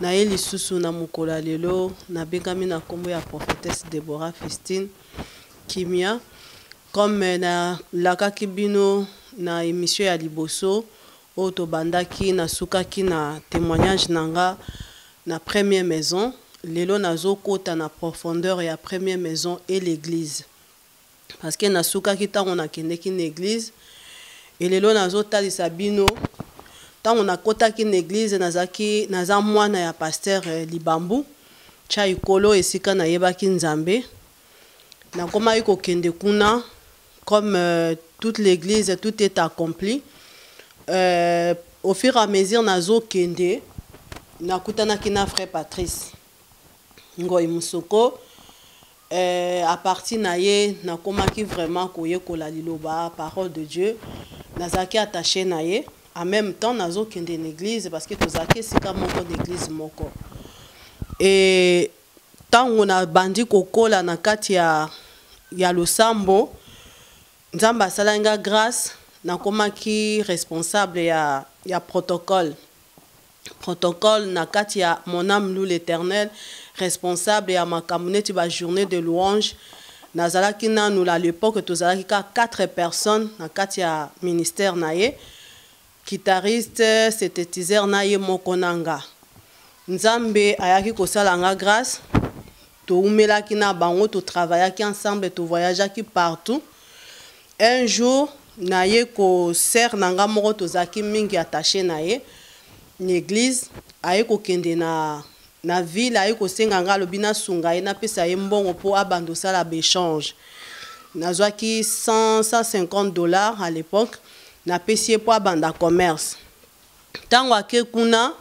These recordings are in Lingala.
Na ye lisusu na mokolo ya lelo na bengami na kombo ya prophetesse Deborah Festine kimia comme na lakaki bino na emission ya liboso oyo to bandaki na sukaki na temoignage na nga na premier maison lelo na zo kota na profondeur ya premier maison et l'eglise. parce que nasukaki ntango nakendeki na eglize elelo nazotalisa bino ntango nakotaki na eglize nazalaki naza mwana ya pasteur eh, libambu tya ikolo esika nayebaki nzambe nakomaki kokende kuna comme euh, toute l'église tout est accompli euh, au fur et à mesure nazokende nakutanaki na frère patrice ngoi mosoko Eh, à partir na ye nakomaki vraiment koyekola liloba parole de Dieu. Nazalaki attaché na ye en même temps nazokende na église parce que tozalaki esika moko na église moko. Et ntango nabandi kokola na kati ya, ya losambo nzambe asalaki nga grâce nakomaki responsable ya, ya protocole Protocole na kati ya Mon ame loue l'Eternel, responsable ya makambo neti ba journees de louanges. Nazalaki nanu à l'epoque tozalaki kaka quatre personnes na kati ya ministère na ye, guitariste, synthétiseur na ye moko na nga. Nzambe ayaki kosala nga grace. Towumelaki na bango, to travaillaki ensemble, to voyageaki partout. Un jour, naye ko soeur na nga moko tozalaki mingi attache na ye na eglise, aye kokende na na ville, aye kosenga nga alobi nasunga ye napesa ye mbongo po abanda osala ba echange. Nazwaki 100, 150 dollars à l'epoque, napesi ye po abanda commerce. Tango ake kuna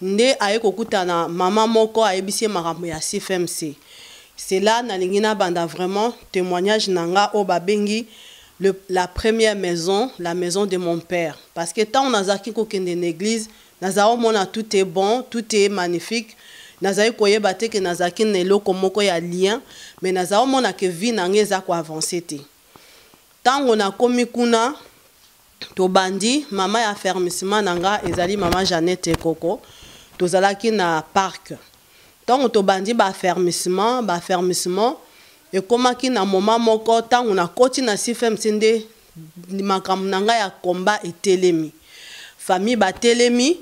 nde aye kokutana maman moko ayebisi ye makambo ya CFMC. C'est là nalingi nabanda vraiment temoignage na nga oyo babengi le la première maison, la maison de mon père. Parce que tango nazalaki kokende na eglise nazalaki komona tout est bon, tout est magnifique, nazalaki koyeba te que nazalaki na eloko moko ya lien mais nazalaki komona que vie na nga eza ko avancer te. Tango nakomi kuna. Tobandi, mama ya affermissement na nga ezali mama Jeannette Ekoko. Tozalaki na parc. Tango tobandi ba affermissement, ba affermissement, ekomaki na moment moko tango nakoti na CFMC nde makambo na nga ya combat etelemi. Famille batelemi,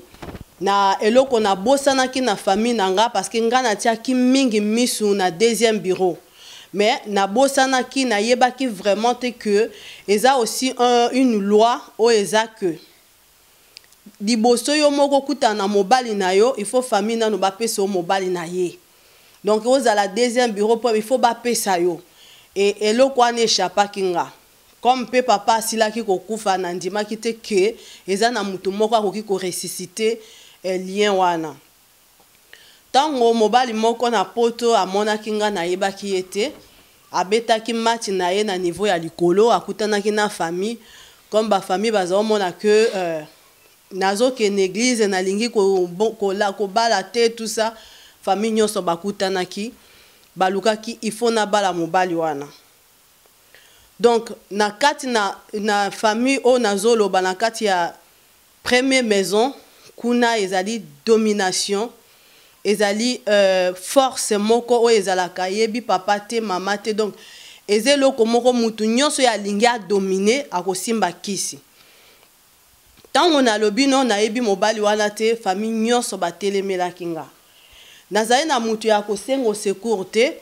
na eloko nabosanaki na famille na nga parce que nga natiaki mingi misu na deuxième bureau. mais nabosanaki nayebaki vraiment te que eza aussi un, une loi oyo eza que liboso yo moko okutana na mobali na yo il faut famille nano bapesa yo mobali na ye donc ozala deuxième bureau mpo il faut bapesa yo e eloko wana echapaki nga comme mpe papa asilaki kokufa nandimaki te ke eza na moto moko akoki koresisite eh, lien wana Ntango mobali moko na poto amonaki ngai nayebaki ye te, abetaki match na ye na niveau ya likolo, akutanaki na famille, comme ba famille baza omona que nazo kende eglise, nalingi kobala te tout ça, famille nionso bakutanaki, balukaki il faut nabala mobali wana. Donc na kati na famille oyo nazo loba na kati ya Premier maison kuna ezali domination ezali force moko oyo ezalaka eyebi papa te mama te donc eza eloko moko mutu nionso oyo alingi a domine akosimba kisi tango nalobi no nayebi mobali wana te famille nionso batelemelaki nga nazali na mutu ya kosengo secour te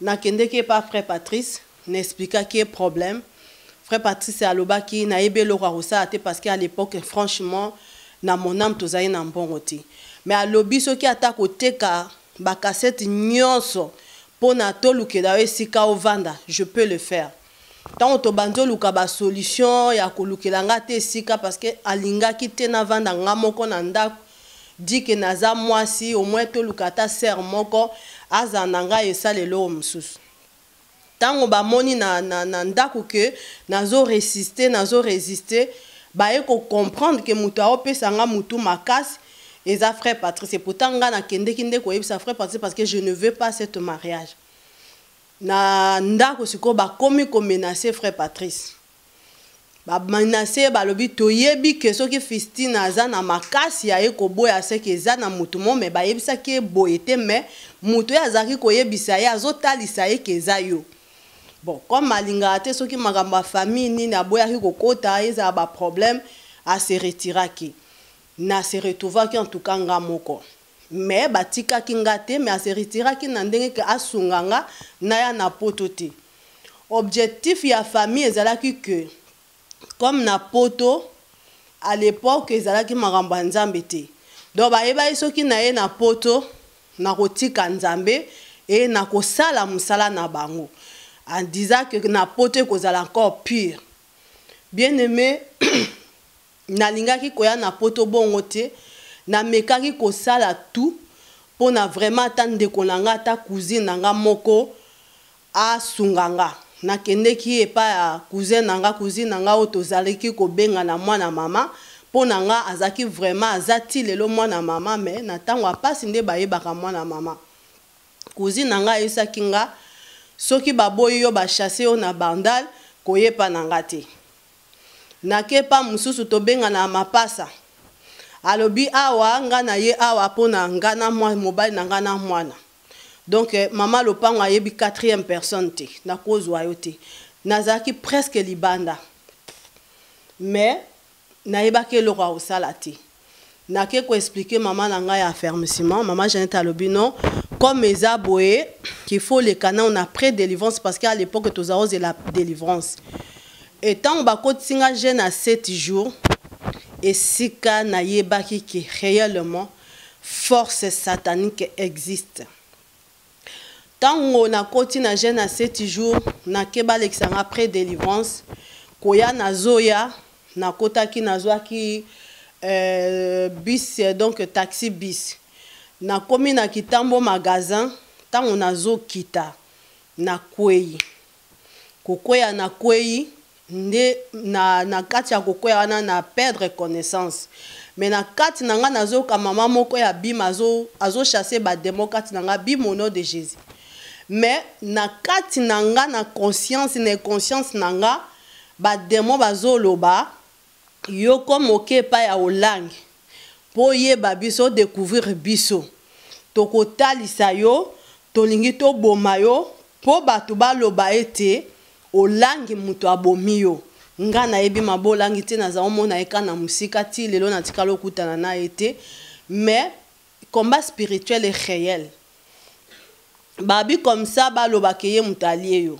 Nakendeki epa frère Patrice na explikaki ye problème frère Patrice alobaki nayebi eloko ya kosala te parce que à l'epoque franchement na mon ame tozalaki na mbongo te mais alobi soki ata koteka ba cassette nionso pona tolukela yo esika ovanda je peux le faire Tango tobandi oluka ba solution ya kolukela nga te esika parce que alingaki te navanda nga moko na ndako dit que naza mwasi au moins toluka ata sœur moko azala na nga esala eloko mosusu tango bamoni na, na, na ndako que nazo resiste nazo resiste baye ko comprendre que moto aopesa nga mutu makasi eza frère Patrice et pourtant nga nakendeki nde koyebisa frère Patrice parce que je ne veux pas cette mariage na ndaku sikoyo bakomi ko menace frère Patrice ba menace balobi toyebi ke soki Fistina aza na makasi aye koboya seke eza na mutu mo me bayebisaki ye boye te me mutu oyo azalaki koyebisa ye azotalisa ye ke eza yo bon comme alingaka te soki makambo ya famille nini aboyaki kokota ezala ba problème a se retiraki na se retrouvaki en tout cas nga moko mais ba tikaki nga te mais a se retiraki na ndenge que a sunga nga na ya na poto te objectif ya famille ezalaki que comme na poto a l'epoque ezalaki makambo ya nzambe te donc ba yebaki soki na ye na poto na ko tika nzambe et na ko sala musala na bango en disant que na poto eko zala encore pire bien aime Nalingaki koya na poto bongo te, namekaki kosala tout pona vraiment ata ndeko na nga ata cousine na nga moko asunga nga. Nakendeki epa ya cousin na nga, cousine na nga oyo tozalaki kobengana mwana mama, pona nga azalaki vraiment aza ti lelo mwana mama mais na tango ya pasi nde bayebaka mwana mama. Cousine na nga ayebisaki nga soki baboyi yo ba chasser yo na bandal koyepa na nga te. Na kepa mususu tobenganaa mapasa alobi awa nga na ye awa pona nga na mwa mobali na nga na mwana donc mama lopango ayebi quatrième personne te na ko zua yo te na zalaki presque libanda mais na yebaki eloko ya kosala te. nake ko expliquer mama na ngai affermissement mama Jeannette alobi non comme eza boye qu'il faut le canal na pré délivrance parce qu'à l'époque toza ozela délivrance et tant bakotisi nga jeune à 7 jours esika nayebaki que réellement force satanique existe Tango na koti na jeune ya sept jours na ke ba lekisa nga après delivrance koya nazo ya na kotaki na zwaki euh, bus donc taxi bus na komi na kitambo magasin tango nazo kita na kweyi kokweya na kweyi nde na na kati ya kokweya wana na perdre connaissance mais na kati na nga nazoyoka mama moko ya bima azo azo chasser ba demon kati na nga bima au nom de Jésus mais na kati na nga na conscience na inconscience na nga ba demon bazoloba Yoko moke epai ya Olangi mpo oyeba biso, o decouvrir biso. Tokotalisa yo, tolingi toboma yo mpo bato baloba ete Olangi moto abomi yo. Nga nayebi Mabo Olangi te, naza omona ye kaka na mosika, tii lelo natikali okutana na ye te mais combat spirituel est reel. Babi comme ça baloba que ye moto alie yo.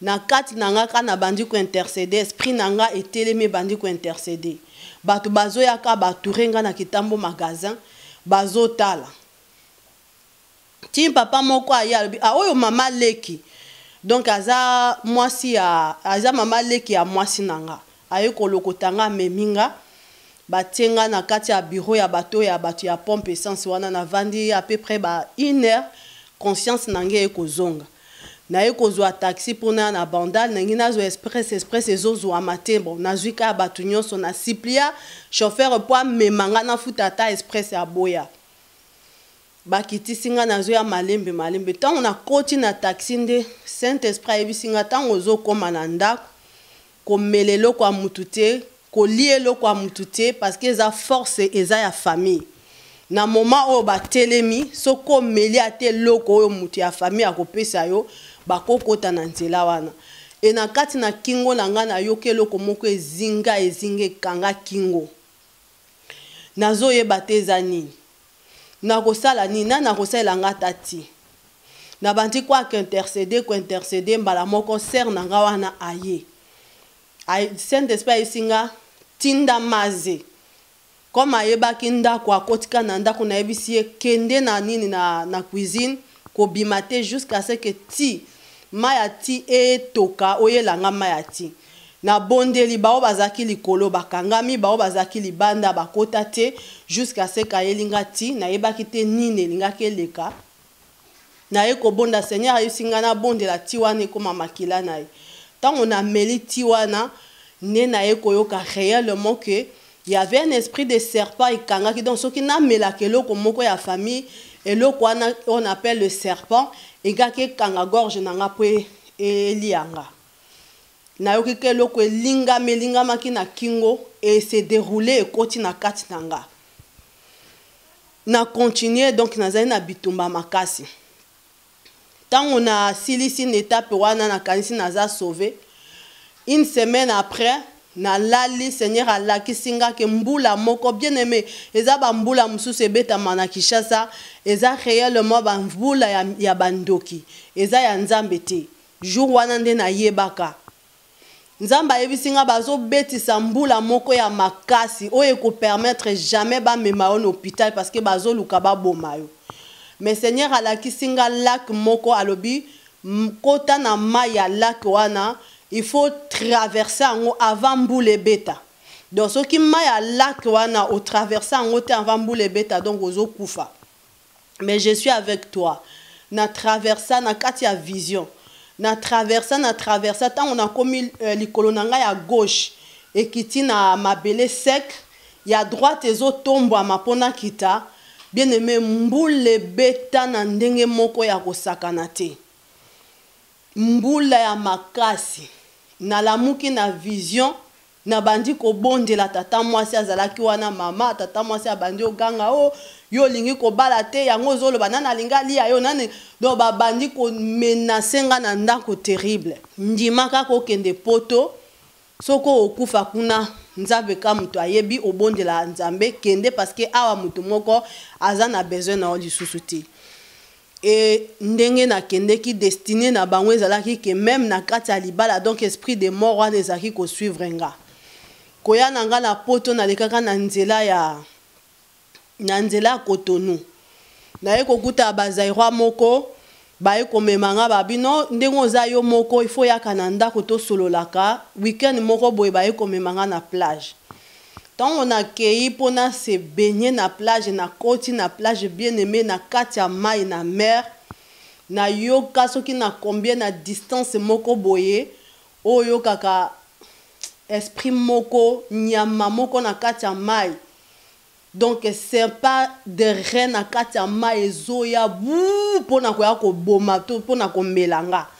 na kati na nga ka na bandi ko interceder esprit na nga etelemi ebandi ko interceder bato bazoya ka ba toure nga na kitambo magasin bazotala ti papa moko aye alobi ah oyo mama leki donc aza mwasi ya aza mama leki ya mwasi na nga Aye kolokota nga amemi nga batie nga na kati ya bureau ya bateau ya batu ya pompe essence wana na vandi a peu près ba une heure conscience na nga eye kozonga naye kozua taxi po naya na bandal nalingi nazua express express ezo zuama te bon nazui ka ya batu nionso na supplia chauffeur po amema nga nafuta ata express aboya Bakitisi nga nazoya malembe malembe tango nakoti na taxi nde Saint Esprit ayebisi nga tango ozokoma na ndako komela eloko ya mutu te, kolia eloko ya mutu te parce que eza force eza ya famille na moment oyo batelemi soki omeli ata eloko oyo mutu ya famille akopesa yo bakokota na nzela wana et na kati na kingo na nga nayoki eloko moko ezinga ezinga ekanga kingo. Nazo yeba te eza nini. Nako sala nini? Nani ako salela nga ata ti? Na bandi ko ak interceder, ko interceder, mbala moko soeur na nga wana aye. Saint Esprit ayebisi nga tinda Maze. Comme ayebaki ndaku, akoti kaka na ndaku, nayebisi ye kende na nini, na, na cuisine, ko bima te jusqu'à ce que tii mayi ya tii etoka oyela nga mayi ya tii. Nabondeli baoyo bazalaki likolo bakangami, baoyo bazalaki libanda bakota te, jusqu'à ce qu'ayeli nga tii nayebaki te nini elingaki eleka. Naye kobonda, Seigneur ayebisi nga nabondela tii wana ekoma makila na ye. Tango nameli tii wana, nde naye koyoka reellement que il y avait un esprit de serpent ekangaki, donc soki namelaka eloko moko ya famille, eloko wana on appelle le serpent, elingaki ekanga gorge na nga po eliya nga. Nayoki kaka eloko elingami, elingamaki na kingo et se derouler ekoti na kati na nga. Na continuer donc nazali na bitumba makasi. Tango na silisi na etape wana nakanisi naza sauver. Une semaine après na lali seigneur alakisi nga que mbula moko, bien aime eza ba mbula mususu ebetama na Kinshasa eza reellement ba mbula ya ba ndoki eza ya Nzambe te. Jour wana nde na yebaka. Nzambe ayebisi nga bazo betisa mbula moko ya makasi oyo eko permettre jamais ba mema yo na hopital parce que bazo luka ba boma yo. Mais seigneur alakisi nga lac moko alobi kota na mayi ya lac wana il faut traverser yango avant mbula ebeta. Donc soki mayi ya lac wana o traverser yango te avant mbula ebeta donc ozo kufa. mais je suis avec toi na traversa na kati ya vision na traversa na traversa ntango nakomi uh, likolo na ngai ya gauche ekiti na mabele sec ya droite ezotombwama mpo nakita bien aime mbula ebeta na ndenge moko ya kosakana te mbula ya makasi nalamuki na vision Nabandi kobondela tata mwasi azalaki wana mama tata mwasi abandi oganga o oh, yo olingi kobala te yango ozoloba nani alingi aliya yo nani donc babandi komenase nga na ndako terrible ndima kaka okende poto soki okufa kuna nzambe ka moto ayebi obondela nzambe kende parceke awa moto moko aza na besoin na yo lisusu te Et ndenge na kendeki destine na bango ezalaki ke meme na kati ya libala donc esprit de mort wana ezalaki ko suivre nga. Koya na nga na poto na lekaka na nzela ya na nzela ya Cotonou. Na ye ko kuta ba Zairois moko ba ye ko mema nga ba bi non ndenge oza yo moko il faut oyaka na ndako to sololaka week-end moko boye ba ye ko mema nga na plage. Tango na keyi po na se baigner na plage na koti na plage bien aime na kati ya mayi na mer na yoka soki na combien na distance moko boye o yokaka esprit moko nyama moko na kati ya mayi donc serpent de rein na kati ya mayi ezo ya buuh po na koya ko boma to po na ko mela nga.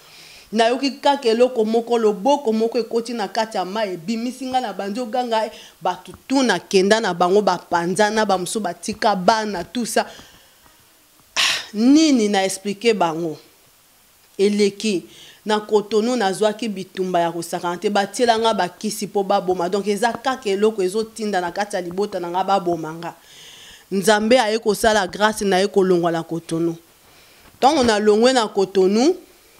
Nayoki kaka eloko moko loboko moko ekoti na kati ya mayi ebimisi nga na bandi oganga eh, batu tout na kenda na bango ba panzana ba mosusu batika bana tout ça ah, nini na explique bango eleki na cotonou nazwaki bitumba ya kosakana te batiela nga bakisi mpo baboma donc eza kaka eloko ezotinda na kati ya libota na nga baboma nga nzambe aye kosala grâce na ye kolongwa na cotonou Ntango nalongwe na Cotonou,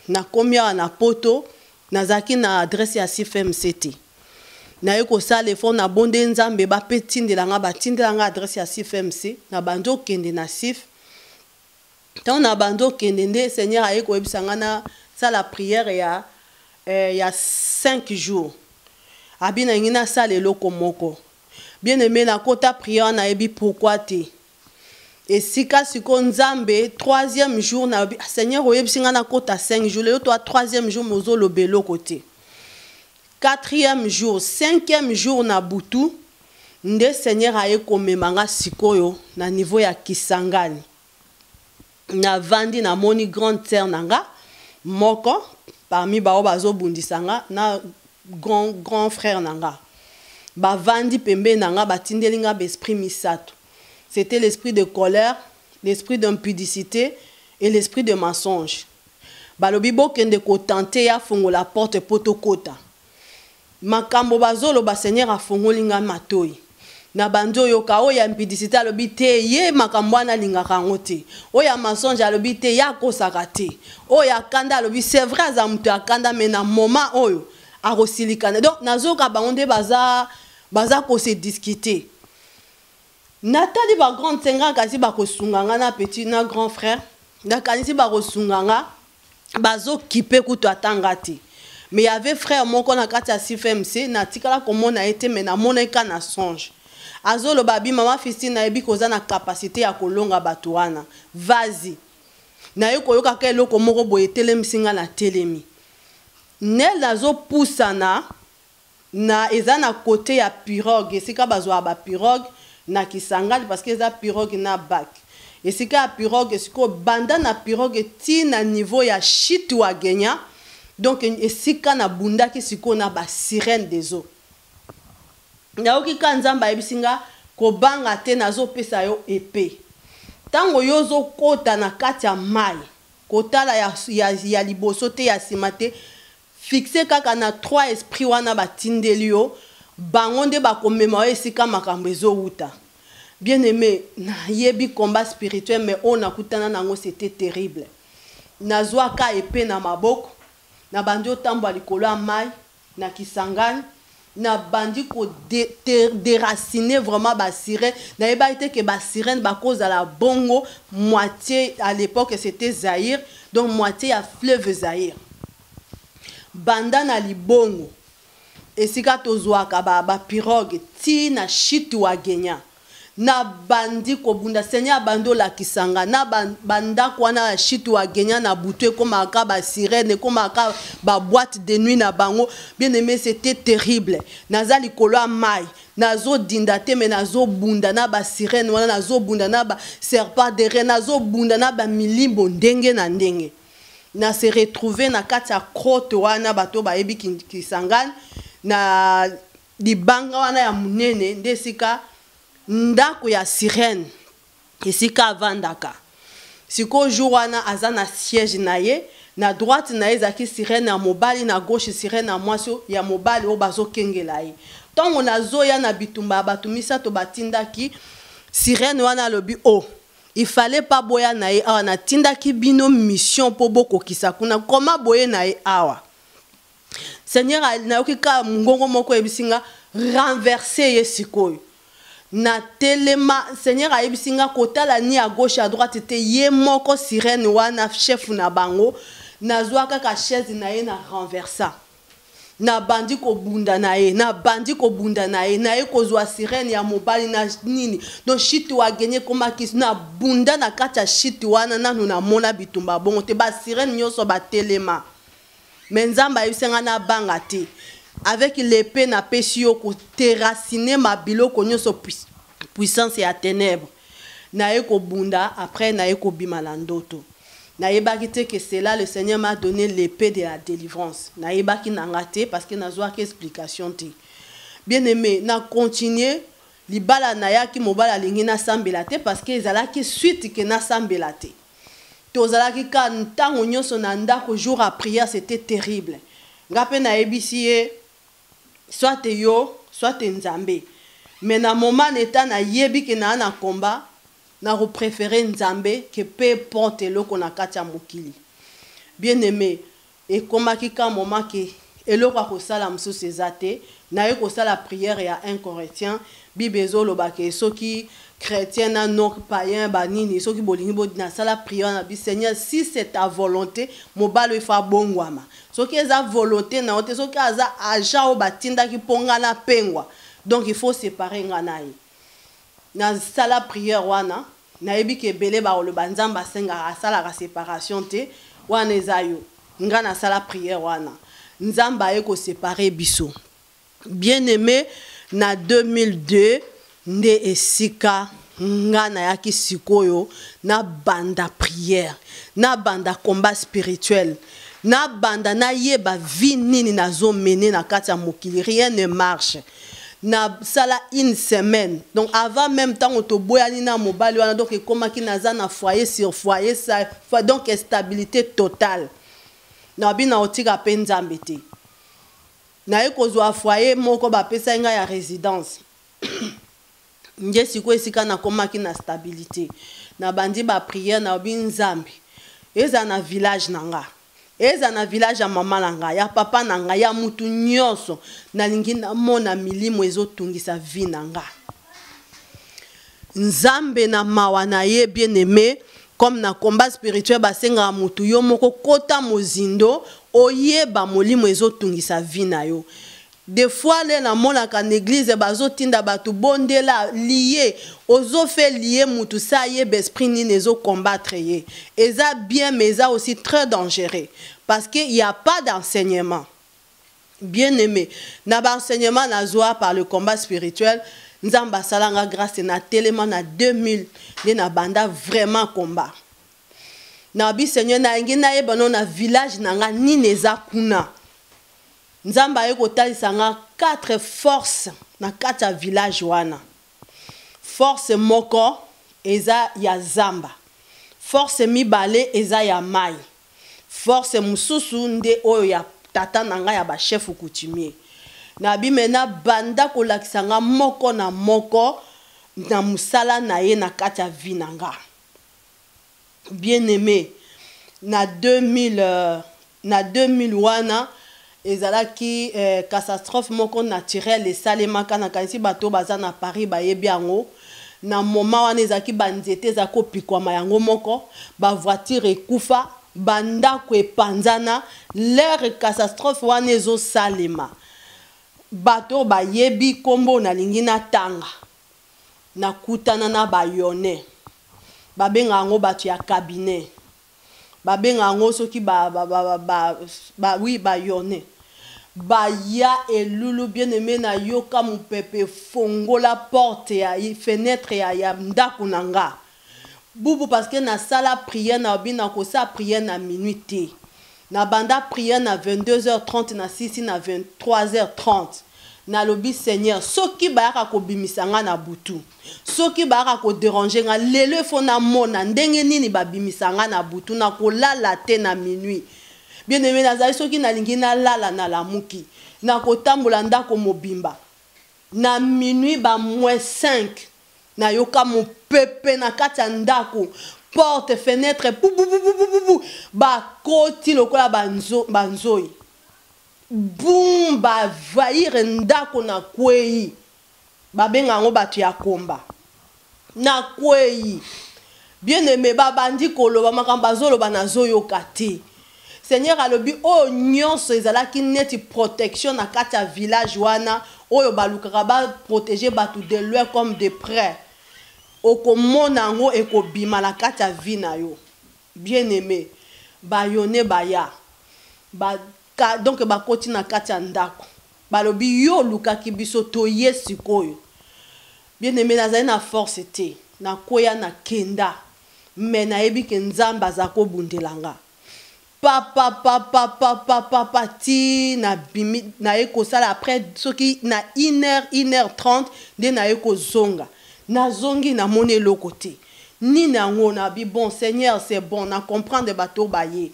nakomi awa na Poto, nazalaki na adresse ya CFMC te. Naye kosala effort, nabondeli Nzambe bapetindela nga, batindela nga adresse ya CFMC, nabandi okende na CIF. Ntango nabandi okende nde Seigneur aye koyebisa nga nasala prière ya, eh, ya cinq jours. Abi nalingi nasala eloko moko. Bien-aime, nakota prière wana nayebi pourquoi te. esika siko nzambe troisième jour nalobi ah, seigneur oyebisi ngai nakota 5 jour lelo toa troisième jour mozoloba eloko te quatrième jour cinquième jour na butu nde seigneur aye komema ngai sikoyo na niveau ya kisangani na vandi na moni grande sœur na nga moko parmi ba bazo bundisa nga na grand grand frère na nga ba vandi pembe na nga ba tindeli nga b'esprit misato c'était l'esprit de colère l'esprit d'impudicité et l'esprit de mensonge balobi bokende kotante ya fongola porte po tokota Makambo bazoloba seigneur afongoli nga matoyi. Na bandi oyoka oyo ya mpidisite alobi te ye makambo wana alingaka yango te oyo ya mensonge alobi te ye akosaka te oyo ya kanda alobi c'est vrai aza moto ya kanda mais na moment oyo akosilikana donc nazoyoka bango nde baza baza kose discuter Natali ba grande sœur nga kasi bakosunga nga na petit na grand frère nakanisi bakosunga nga bazokipe kutu ata nga te mais y avait frère moko na kati ya cfmc natikala komona ye te mais namonaki ka na songe azoloba bi mama fisti nayebi koza na capacité ya kolonga bato wana vazi naye koyokaka eloko moko boye etelemisi nga na telemi nel nazopusana Na eza na cote ya pirogue esika bazuaka ba pirogue na Kisangani parce que eza pirogue na bac esika ya pirogue sikoyo banda na pirogue ti na niveau ya chute wagenya donc esika na bundaki sikoyo na ba sirene des eaux nayoki ka nzambe ayebisi nga kobanga te nazo pesa yo epee tango yo ozo kota na kati ya mayi kotala ya, ya, ya liboso te ya sima te Fixe kaka na trois esprits wana batindeli yo, bango nde bakomema yo esika makambo ezowuta. Bien aime, nayebi combat spirituel mais oyo nakutana na yango c'etait terrible. Nazua ka epee na maboko, nabandi otambua likolo ya mayi na Kisangani, Na bandi ko deraciner vraiment ba sirene na yebaki te que ba sirene ba ko zala bongo moitie a l'epoque c'etait Zaïre donc moitie ya fleuve Zaïre banda na libongo esika to zuaka ba pirogues ti na Chitwagenya. Na bandi ko bunda seigneur abandi olakisa nga na ba ndaku wana ya shitu wa genya na butu ekomaka ka ba sirene ekomaka ka ba boite de nuit na bango bien aime c'etait terrible naza likolo ya mayi nazo dinda te mais nazo bunda na ba sirene wana nazo bunda na ba serpent de reine nazo bunda na ba milimbo ndenge na ndenge na se retrouver na kati ya crotte wana bato bayebi Kisangani na Libanga wana ya monene nde esika ndako ya sirene esika avandaka sikoyo jour wana aza na siège na ye na droite na ye ezalaki sirene ya mobali na gauche sirene ya mwasi ya mobali oyo bazokengela ye ntango nazoya na bitumba ya bato misato batindaki sirene wana alobi o oh, il fallait pas boya na ye awa natindaki bino mission mpo bokokisa kuna koma boye na ye awa seigneur nayoki kaka mongongo moko oyebisi nga renverse ye sikoyo na telema seigneur ayebisi nga kotala ni à gauche à droite te ye moko sirene wana chef na bango nazwa kaka chaise na ye na renversa nabandi kobunda na ye nabandi kobunda na ye na ye kozwa sirene ya mobali na nini no shiti wageni ekomaki nabunda na kati ya shiti wana nanu namona bitumba bongo te basirene nyonso batelema Mais Nzambe ayebisi nga na banga te. Avec l'épée na pesi yo ko terrasiner ma biloko nyoso puissance ya ténèbres. Naye ko bunda après naye ko bima na ndoto. Nayebaki te que c'est là le Seigneur m'a donné l'epee de la delivrance. Nayebaki na nga te parce que nazuaki explication te. Bien aime na continuer libala nayaki mobali alingi nasambela te parce que ezalaki suite que nasambela te. tozalaki ka ntango nyonso na ndako jour a prière c'etait terrible nga mpe nayebisi ye soit yo soit nzambe mais na moment na etat nayebi ke naa na combat na ko prefere nzambe ke peu importe eloko na kati ya mokili bien aime Ekomaki ka moment que eloko ya kosala mosusu eza te, naye kosala prière ya un Corinthiens, bible ezo loba que soki Chretien na non païen ba nini soki bolingi bo nasala prière wana nalobi Seigneur si c'est ta volonte mobali oyo il faut abongwama, soki eza volonte na yo te soki aza agent oyo ba tindaki po nga na pengwa donc il faut o separer nga na ye, na sala prière wana Nayebi ke ebele bakoloba Nzambe asengaka asalaka separation te wana eza yo nga nasala prière wana Nzambe aye ko separer biso bien aime na 2002 nde esika nga nayaki sikoyo na banda prière na banda combat spirituel na banda nayeba vie nini nazo mener na kati ya mokili rien ne marche na sala une semaine donc avant même tango to boyani na mobali wana donc ekomaki na za na foyer sur foyer ça donc stabilité totale na bina otika pe nzambe te na ye kozwa foyer moko ba pesa nga ya résidence Nde sikoyo esika nakomaki na stabilite, nabandi ba prière, nalobi Nzambe, ezala na village na nga, ezala na village ya mama na nga, ya papa na nga, ya mutu nionso, nalingi namona milimo ezotungisa vie na nga. Nzambe na mawa na ye bien aime, comme na combat spirituel basengaka mutu yo moko kota mozindo oyeba molimo ezotungisa vie na yo. De fois nde na monaka n'eglise ba zo tinda batu bondela lie ozo fe lie mutu se ayeba esprit nini ezo combattre ye eza bien mais eza aussi très dangereux parce que ya pas d'enseignement bien aime na ba enseignement na zua par le combat spirituel nzambe asala nga grace na telema na 2000 nde na banda vraiment combat na bi seigneur na lingi na yeba no na village na nga nini eza kuna Nzambe aye kotalisa nga quatre forces na kati ya village wana. Force moko eza ya zamba, force mibale eza ya mayi, force mususu nde oyo ya tata na nga ya ba chefs coutumiers. Na bime na banda kolakisa nga moko na moko na musala na ye na kati ya vie na nga. bien aime na 2000 na 2000 wana ezalaki eh, catastrophe moko naturelle esalemaka na kanisi bato oyo baza na Paris bayebi yango na moma wana ezalaki banzete ezalaki kopikwama yango moko bavoiture ekufa bandako epanzana lere catastrophe wana ezosalema bato oyo bayebi nkombo nalingi natanga Na kutana na ba yone ba benga yango batu ya cabinet ba benga yango soki ba ba ba ba ba oui ba yone ba ya elulu bien aime na yoka mupepe fongola porte ya fenetre ya ya ndaku na nga Boubou parce que na sala prière na lobi na ko sala prière na minuit te na banda prière na 22 heures 30 na sisi na 23 heures 30 na lobi seigneur soki bayaka ko bimisa nga na butu soki bayaka ko deranger nga lelo il faut na mona ndenge nini ba bimisa nga na butu na ko lala te na minuit bien aimé na zali soki na lingi na lala na lamuki na ko tambola ndako mobimba na minuit ba moins 5 Nayoka mopepe na kati ya ndako, porte, fenetre, pupupupupupu, bakoti lokola ba nzoyi. Boum! Ba envahir ndako, nakweyi. Babenga yango batu ya komba. Nakweyi. Bien-aime, babandi koloba, makambo bazoloba nazoyoka te. Seigneur alobi oyo nionso ezalaki neti protection na kati ya village wana oyo balukaka ba proteger batu de loin comme de près okomona yango ekobima na kati ya vie na yo bien aime ba yone baya ba ka donc bakoti na kati ya ndaku balobi yo olukaki biso toye sikoyo bien aime nazali na force te nakweya na kenda mais nayebi ke nzambe aza ko bundela nga papapapapapapapa ti na bimi naye kosala après soki na une heure une heure 30 nde naye kozonga nazongi namoni eloko te nini yango na bi bon seigneur c'est bon na comprendre bato baye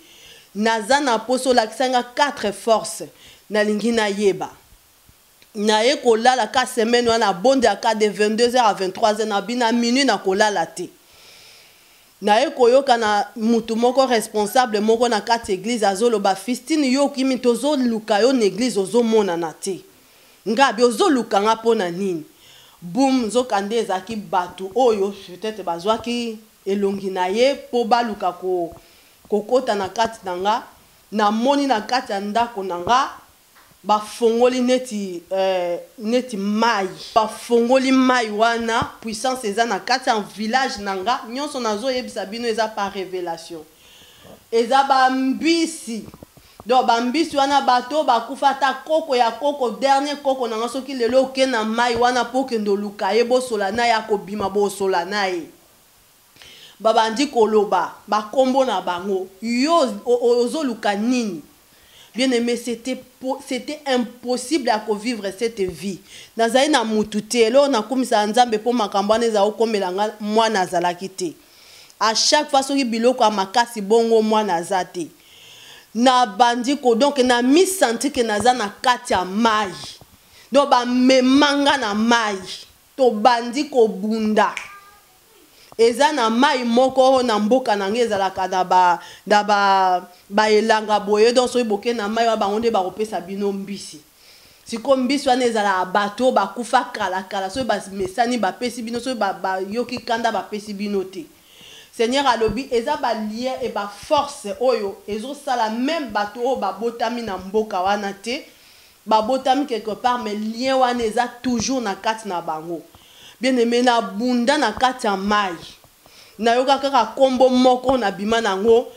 naza na poso olakisa nga 4 force nalingi nayeba Naye kolala ka semaine wana abondela ka de 22 heures à 23 heures na bina minuit na kolala te. Naye koyoka na mutu moko responsable moko na kati eglise azoloba fistine yo okimi tozo luka yo na eglise ozo monana te. Ngabi ozo luka nga pona nini? Boum nzoka nde ezalaki batu oyo peut etre bazwaki elongi naye po baluka ko kokota na kati na nga. Na moni na kati ya ndako na nga. Ba fongoli neti euh neti mayi. Ba fongoli mayi wana puissance eza na kati en village na nga nionso nazo yebisa bino eza par revelation eza ba mbisi donc ba mbisi wana batu oyo ba kufa ata koko ya koko dernier koko na nga soki lelo oke na mayi wana po okende oluka ye bosola naye ako bima bosola naye Babandi koloba ba kombo na bango yo ozo luka nini? Bien aime c'etait impossible ya ko vivre cette vie nazali na mutu te eloko na kumisaka nzambe po makambo wana ezala ko komela nga mwana azalaki te a chaque fois soki biloko ya makasi bongo mwana aza te na bandi ko donc na mi sentir que naza na kati ya mayi donc ba mema nga na mayi Tobandi kobunda. Eza na mayi moko na mboka na nga ezalaka na ba na ba ba elanga boye donc soki boke na mayi wana bango nde bakopesa bino mbisi. Sikoyo mbisi wana ezalaka batu oyo bakufa kala kala soki ba mesani bapesi bino soki ba bayoki kanda bapesi bino te. Seigneur alobi eza ba liens et ba forces oyo ezosala meme batu oyo babotami na mboka wana te Ba botami quelque part mais lien wana eza toujours na kati na bango. Bien aime na bunda na kati ya mayi nayoka kaka kombo moko na bima na yango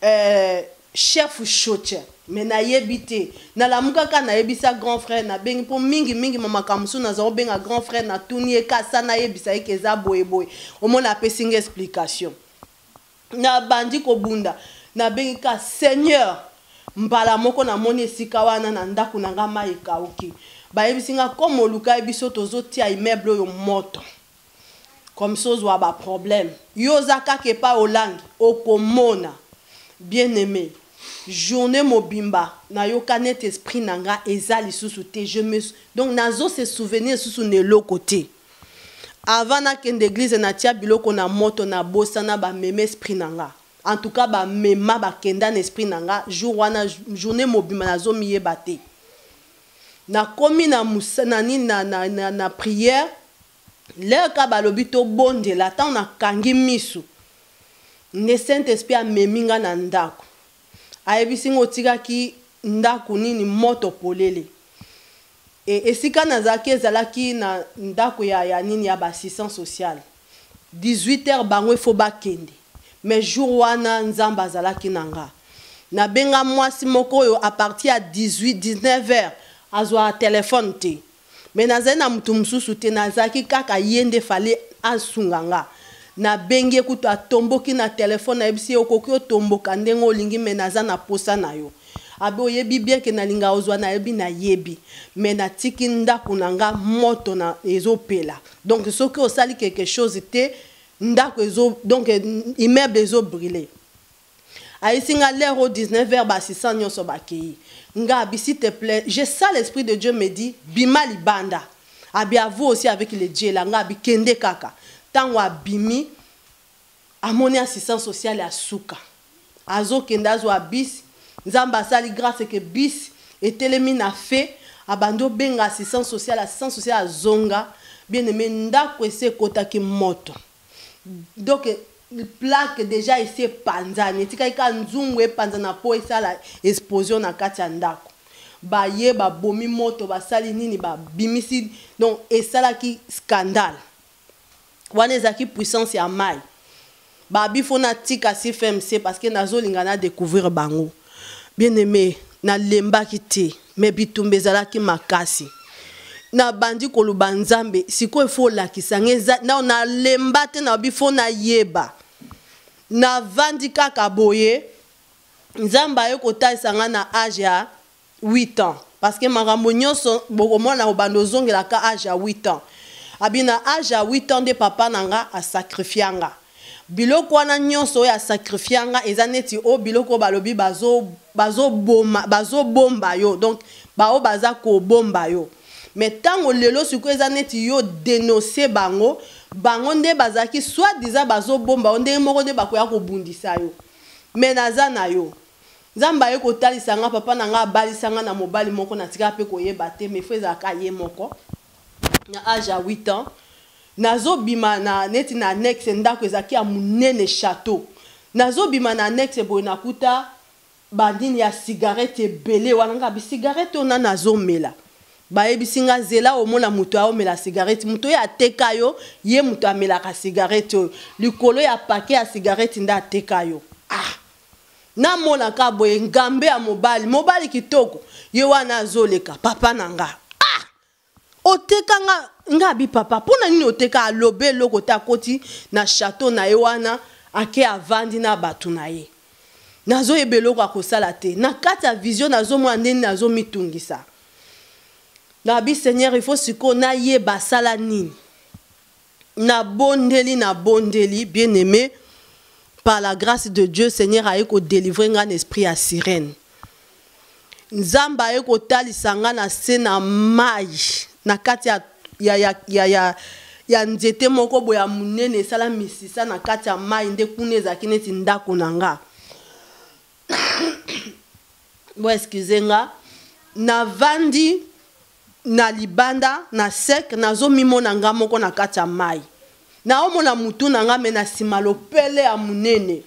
eh, chef choche mais na yebi te. Na lamuka kaka na yebisa grand frère na bengi po mingi mingi ma makambo mosusu na zalako benga grand frère na tuni ye kasa na yebisa ye ke eza boye boye omona apesi nga explication. Na bandi kobunda, na bengi kaka Seigneur! Mbala moko na moni esika wana na ndaku na nga mayi ekawuki. Ba yebisi nga comme moluka ye biso tozo tia immeuble oyo moto comme ça ozua ba problème. Yo oza kaka epayi olangi oko mona. Bien aime, journee mobimba na yoka neti esprit na nga eza lisusu te, je me donc nazo se souvenir lisusu na eloko te. Avant na kende eglise na tia biloko na moto na bosana ba mema esprit na nga. En tout cas ba mema ba kenda na esprit na nga jour wana journee mobima na zo miyeba te. Na komi na musa na nini na na na, na prière l'heure ka balobi to bondela tant na kangi misu nde Saint Esprit amemi nga na ndako. Ayebisi nga otikaki ndako nini moto polele. Et esika nazalaki ezalaki na ndaku ya ya nini ya ba assistant social 18 heures bango il faut bakende mais jour wana nzambe azalaki na nga nabenga mwasi moko oyo à partir ya 18 19 heures azwaka telephone te mais nazali na mutu mususu te nazalaki kaka ye nde fallait asunga nga nabengi ye kutu atomboki na telephone nayebisi ye okoki otomboka ndenge olingi mais naza na posa na yo Abe oyebi bien que nalingaka ozua nayebi nayebi mais natiki ndaku na nga moto na ezo pela donc soki osali quelque chose te ndaku ezo donc immeuble ezo brule ayesi nga l'heure oyo 19 heures ba assistant nionso bakeyi nga abi s'il te plait je sens l'esprit de Dieu me dit bima libanda abi à vous aussi avec le djela nga abi kende kaka tangu abimi Amoni assistant social ya suka azo kende azwa bus nzambe asali grace ke bus etelemi na fe abandi obenga assistant social assistant social azonga bien aime ndaku esi ekotaki moto donc plaque deja esi epanzani etikaki ka nzungu epanzana po esala explosion na kati ya ndaku baye babomi moto basali nini babimisi donc esalaki scandale. wana ezalaki puissance ya mai babi fo natika cfmc parce que nazolinga na découvrir bango bien aimé nalembaki te me bitumba ezalaki makasi nabandi koloba nzambe sikoyo efo olakisa nge nao nalemba te na babi fo nayeba navandi kaka boye nzambe aye kotalisa ngai na age ya 8 ans parce que makambo nioso bokomona obanda ozongela ka age ya 8 ans abi na age ya 8 ans nde papa na nga a sacrifia nga biloko wana nioso oyo a sacrifia nga eza neti o biloko oyo balobi bazo bazo boma bazo bomba yo donc ba oyo baza ko bomba yo mais tango lelo sikoyo eza neti yo denose bango bango nde bazalaki soit disant bazo bomba yo ndenge moko nde bakoya kobundisa yo mais naza na yo Nzambe aye kotalisa nga papa na nga abalisa nga na mobali moko na tika pe koyeba te mais faut ezala ka ye moko na age ya 8 ans nazo bima na neti na annexe ndako ezaki ya munene chateau nazo bima na annexe boye nakuta ba nini ya cigarette ebele wana nga bi cigarette oyo nani azo mela bayebisi nga zela omona moto ya omela cigarette moto oyo ateka yo ye moto amelaka cigarette oyo likolo ya paquet ya cigarette nde ateka yo ah na mona ka boye ngambe ya mobali mobali kitoko ye wana azoleka papa na nga ah! oteka nga nga abi papa mpo na nini oteka alobe eloko te akoti na chateau na ye wana ake avandi na bato na ye nazoyeba eloko akosala te na kati ya vision nazomona ndeni nazomitungisa na abi seigneur ifo sikoyo nayeba asala nini Na bondeli na bondeli bien aime par la grace de Dieu seigneur aye ko delivrer nga na esprit ya sirène. Nzambe aye ko talisa nga na se na mayi na kati ya ya ya ya, ya ya nzete moko boye ya monene esala misisa na kati ya mai nde kuna ezalaki neti ndako na nga bo excuse nga navandi na libanda na sec nazo mimona nga moko na kati ya mai naomona mutu na nga me na nsima lopele ya monene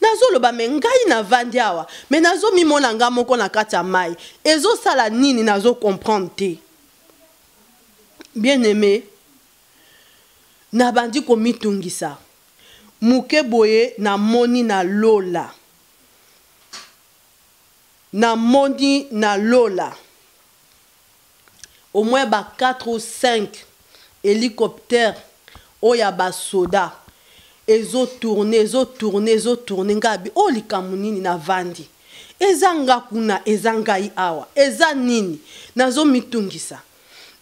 nazoloba me ngai navandi awa me nazomimona ngai moko na kati ya mai ezosala nini nazo comprendre te bien aime nabandi komitungisa moke boye namoni na lola Na moni na lola au moins ba quatre ou cinq helicoptères oyo ya ba soda ezo tourner ezo tourner ezo tourner nga bi oyo likambo nini na vandi eza nga kuna eza ngai awa eza nini nazo mitungisa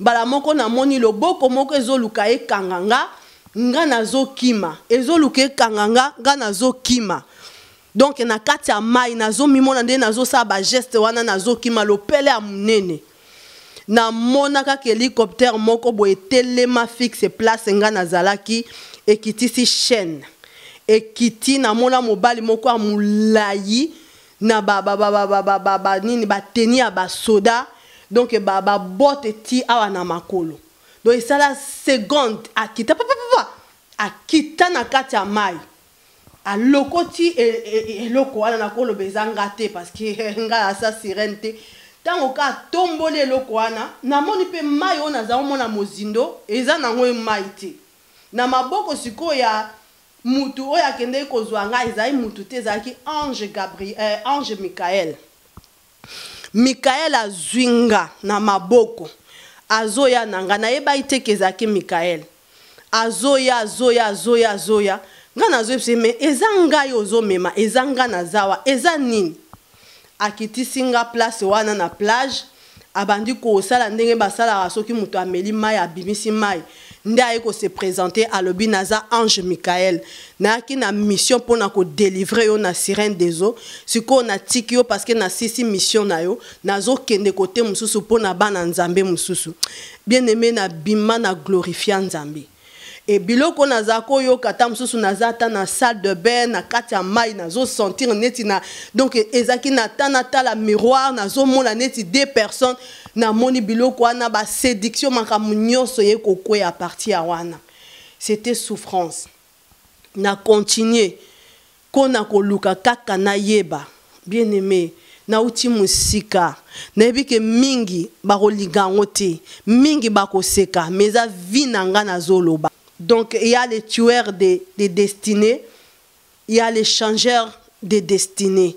mbala moko na moni loboko moko ezo luka ekanga nga nga nazo kima ezo luka ekanga nga nga nazo kima donc na kati ya mai nazomimona ndenge nazosala bageste wana nazokima lopele ya monene namonaka ke hélicoptère moko boye etelema fixe place ngai nazalaki ekitisi chaîne ekiti namona mobali moko ya molai na banini bateni ya basoda donc babote ti awa na makolo donc esala seconde akita papapapa akita na kati ya mai Alokoti eloko wana nako loba eza nga te parce que nga asa sirene te tango ka atomboli eloko wana na moni pe mayi oyo naza omona mozindo eza nango ye mayi te na maboko sikoyo ya mutu oyo akendeki kozua nga ezalaki mutu te ezalaki ange Gabriel ange Michael Michael azui nga na maboko azoya na nga nayebaki te ke ezalaki Michael azoya azoya azoya azoya nga nazoyebisa ye mais eza ngai ozo mema eza nga naza awa eza nini akitisi nga place wana na plage abandi kosala ndenge basalaka soki mutu ameli mayi abimisi mayi nde aye ko se presenter alobi naza ange michael nayaki na mission mpo na kodelivre yo na sirene des eaux sikoyo natiki yo parceke nasisi mission na yo nazokende kote mosusu mpo na bana nzambe mosusu bien aime na bima na glorifia nzambe e biloko naza koyoka ata mosusu naza ata na salle de bain na kati ya mai nazosentir neti na donc ezalaki na ata natala miroir nazomona neti de personnes Na moni biloko wana ba seduction makambo nionso eye ko kweya à partir ya wana c'etait souffrance na continue ko na ko luka kaka na yeba bien aime na wuti musika na yebi ke mingi ba ko linga yango te mingi ba ko seka mais eza vie na nga na zo loba donc il ya le tueur de de destine il ya le changeur de destine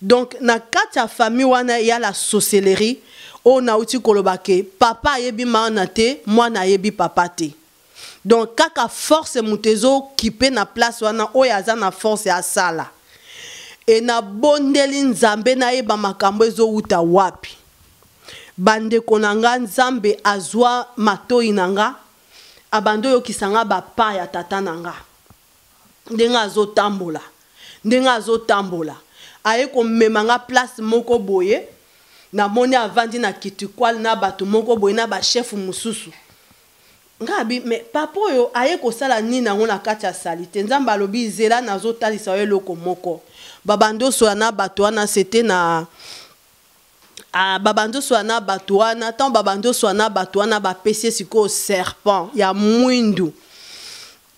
donc na kati ya famille wana ya la sorcellerie oyo nauti koloba ke papa ayebi maana te mwana ayebi papa te donc kaka force moto ezokipe na place wana oyo aza na force ya asala e nabondeli nzambe nayeba makambo ezowuta wapi bandeko na nga nzambe azwa matoi na nga abandi oyokisa nga bapa ya tata na nga ndenge azotambola ndenge azotambola aye komema nga place moko boye namoni avandi na kitikwale na bato moko boye na bashefu mosusu nga abi me papa oyo aye kosala nini yango na kati ya salite nzambe alobi zela nazotalisa yo eloko moko babandi osola na bato wana sete na Ah, babandi osola na bato wana ntango babandi osola na bato wana bapesi ye sikoyo serpent ya mwindu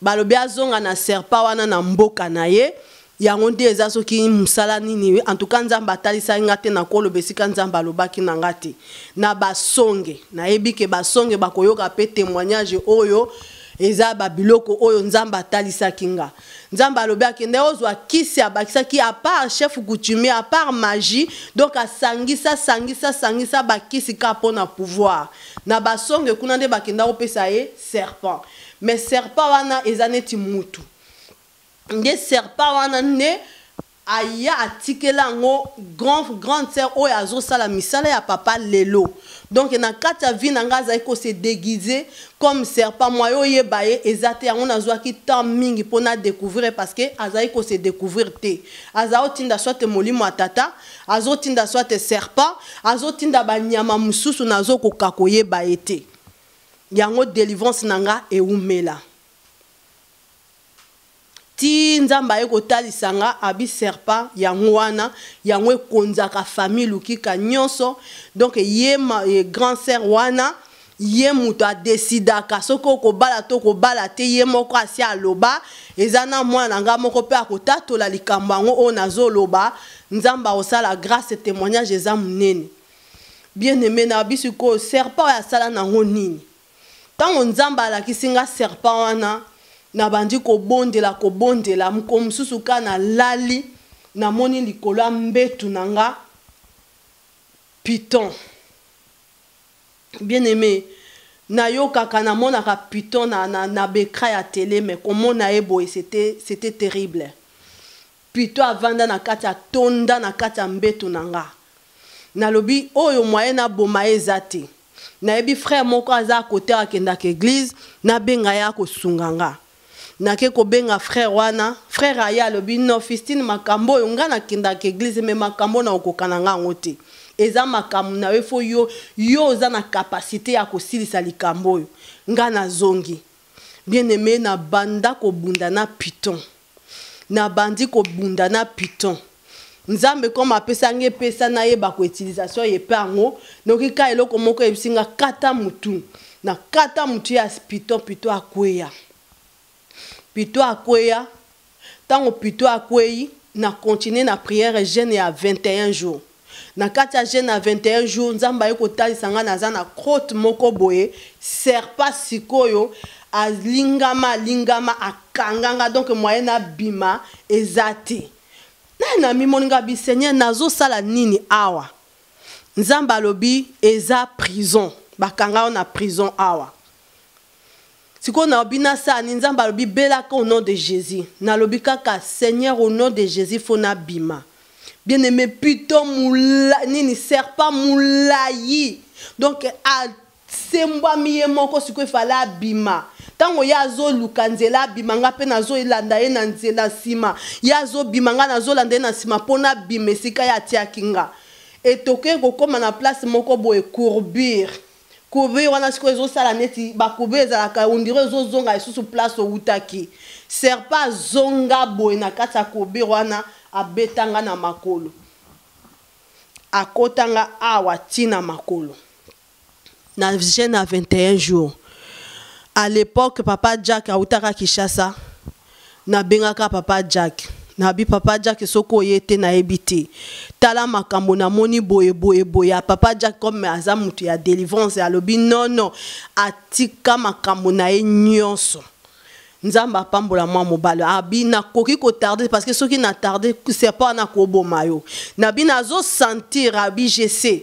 Balobi azonga na serpa wana na mboka na ye. yango nde eza soki mosala nini en tout cas nzambe atalisaki nga te nakoloba esika nzambe alobaki na nga te na basonge nayebi ke basonge bakoyoka mpe témoignage oyo eza babiloko oyo nzambe atalisaki nga nzambe alobi akende ozwa kisi abakisaki apart chef coutumier apart magie donc asangisa sangisa sangisa bakisi ka mpo na pouvoir na basonge kuna nde bakenda kopesa ye serpent Mais serpent wana eza neti mutu. Nde serpent wana nde aya atikela yango grand grande sœur oyo azosala misala ya papa lelo donc na kati ya vie na ngai azali ko se déguiser comme serpent moye oyeba ye eza te yango nazwaki temps mingi mpo na découvrir parce que azali ko se découvrir te azali otinda soit molimo ya tata azotinda soit serpent azotinda banyama mosusu nazokoka koyeba ye te yango delivrance na nga ewumela ti nzambe aye kotalisa nga abi serpent yango wana yango ekonzaka famille lukika nyonso donc ye eh, grand sœur wana ye moto adesidaka soki okobala to kobala te ye moko asi aloba eza na mwana na ngai moko mpe akotatola likambo yango oyo nazoloba nzambe akosala grâce témoignage eza monene bien aime na bi sikoyo serpent oyo asala nango nini ntango nzambe alakisi nga serpent wana nabandi kobondela kobondela mokolo mosusu kaka nalali namoni likolo ya mbetu na nga piton bien aime nayokaka namonaka piton na, na, na bekra ya tele me komona ye boye c'était terrible Pito avanda na kati atonda na kati ya mbetu na nga nalobi oyo moyen na boma ye eza te nayebi frère moko aza a cote akendaka eglise na benga ye ako sunga nga nake kobenga frère wana frère aye alobi non fistine makambo oyo nga nakendaka eglise mais makambo na okoka na nga yango te eza makambo na yo ifo yo yo oza na capacité ya kosilisa likambo oyo nga nazongi bien aime na banda kobunda na piton na bandi ko bunda na python nzambe comme apesa nge pesa na yeba ko utilisation ye pe ango noki ka eloko moko ebisi nga kata mutu na kata mutu ya python python akweya python akweya tango python akweyi na continuer na prière jeune ya 21 jours Na kati ya jeune ya 21 jours nzambe aye kotalisa nga naza na crote moko boye serpent sikoyo alingama alingama akanga nga donc moyen nabima eza te naye namimoni nga bi seigneur nazosala nini awa nzambe alobi eza prison bakanga yo na prison awa sikoyo nalobi nasala nini nzambe alobi belaka au nom de jésus nalobi kaka seigneur au nom de jésus fo nabima bien aimé python mula nini serpent mulayi donc asembwami ye moko sikoyo efale abima ntango ye azoluka nzela abima nga mpe nazolanda ye na nzela nsima ye azobima nga nazolanda ye na nsima mpo nabima esika ye atiaki nga etoke kokóma na place moko boye courbure Courbe wana sikoyo ezosala neti ba courbe ezalaka on dirait ezozonga lisusu place owutaki. Serpa azonga boye na kati ya courbe wana abeta nga na makolo. Akota nga awa ti na makolo. Na jeune ya 21 jours. A l'epoque papa Jack awutaka Kinshasa Na bengaka papa jack na bi papa jack soki oye te na yebi te tala makambo na moni boye boye boye ya papa jack comme aza mutu ya delivrance alobi non non atika makambo na ye nionso nzambe apambola mwa mobali abi nakoki kotarde parce que soki na tarde serpa wana akoboma yo na bino azosentir abi je sais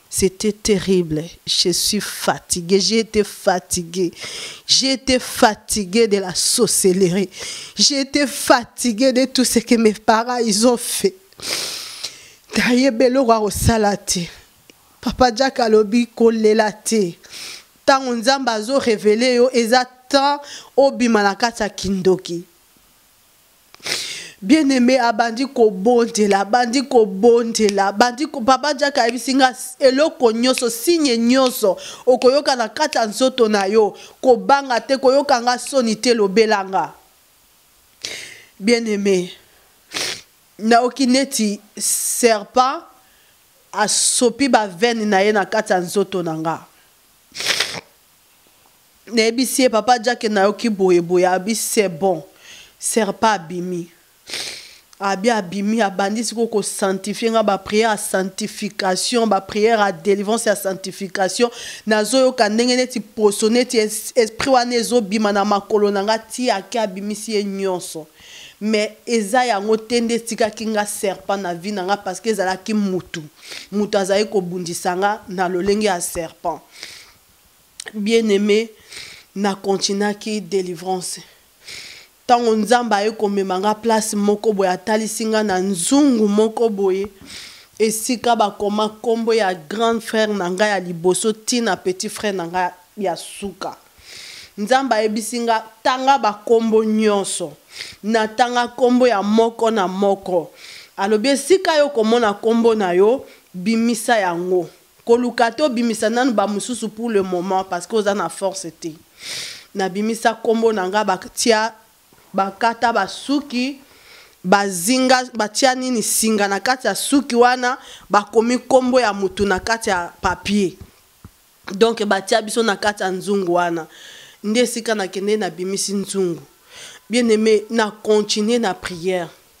C'etait terrible je suis fatigue j'ai ete fatigue j'ai ete fatigue de la saucellerie j'ai ete fatigue de tout ce que mes parents ils ont fait nayebi eloko akosala te papa jack alobi kolela te ntango nzambe azo revele yo eza temps obima na kati ya kindoki bien aime abandi kobondela abandi kobondela abandi papa jaka ayebisi nga eloko nyonso signe nyonso okoyoka na kati ya nzoto na yo kobanga te koyoka nga soni te lobela nga bien aime nayoki neti serpent asopi bavene na ye na kati ya nzoto na nga Nayebisi ye papa Jack nayoki boye boye abi c'est bon. Serpa abimi. Abi abimi abandi siko ko sanctifier nga ba prière ya sanctification ba prière ya delivrance ya sanctification nazo yoka ndenge neti poso neti esprit wana ezo bima na makolo na nga ti ake abimisi ye nionso mais eza yango te nde etikaki nga serpent na vie na nga parce que ezalaki mutu mutu azali kobundisa nga na lolenge ya serpent Bien aime na continuaki delivrance tango nzambe aye komema nga place moko boye atalisi nga na nzungu moko boye esika bakoma kombo ya grand frère na nga ya liboso ti na petit frère na nga ya suka nzambe ayebisi nga tanga ba kombo nionso na tanga kombo ya moko na moko alobi esika yo komona kombo na yo bimisa yango Koluka te obimisa nanu ba mususu pour le moment parce que oza na force te. Na bimisa kombo na nga ba tia ba kata ba suki ba zinga ba tia nini singa na kati ya suki wana ba komi kombo ya mutu na kati ya papier. Donc ba tia biso na kati ya nzungu wana. Nde esika na kende na bimisi nzungu. Bien aime na continuer na prière.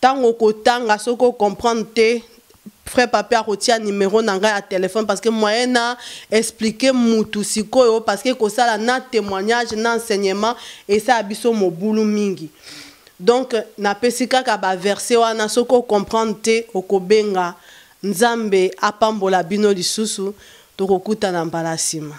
Tango okotanga soki o comprendre te frère papi akotia numero na ngai ya telefone parce que moyen na explike mutu sikoyo parce que kosala na témoignage na enseignement esala biso mobulu mingi donc napesi kaka baverse wana soki okomprendre te okobenga nzambe apambola bino lisusu tokokutana mbala nsima